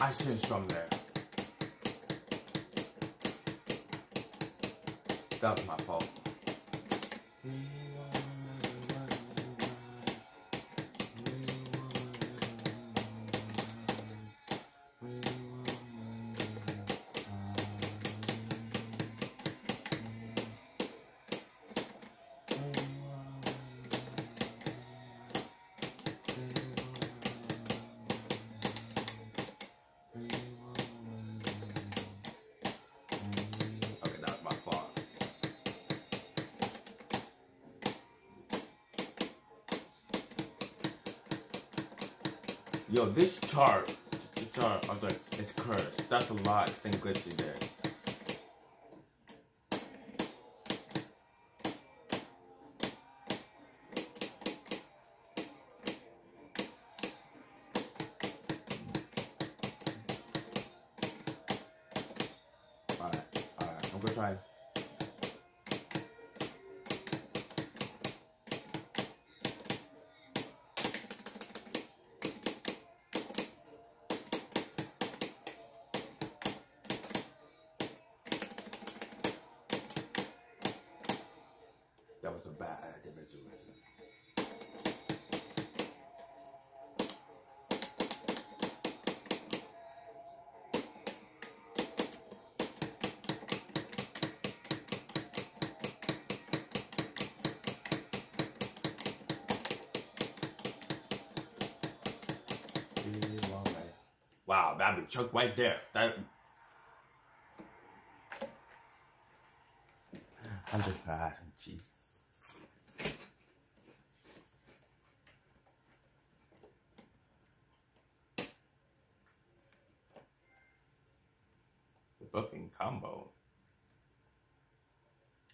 I shouldn't strum there. That was my fault. Yo, this chart, the chart, I was like, it's cursed. That's a lot thing glitchy there. Alright, alright, I'm gonna try. That was a bad individual. Wow, that'd be choked right there. That I'm just and booking combo.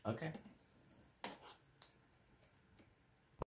Okay.